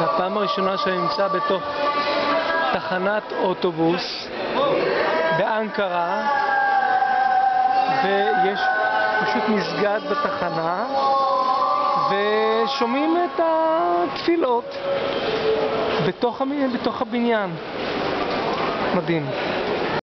זו הפעם הראשונה שאני נמצא בתוך תחנת אוטובוס באנקרה ויש פשוט מסגד בתחנה ושומעים את התפילות בתוך, בתוך הבניין. מדהים.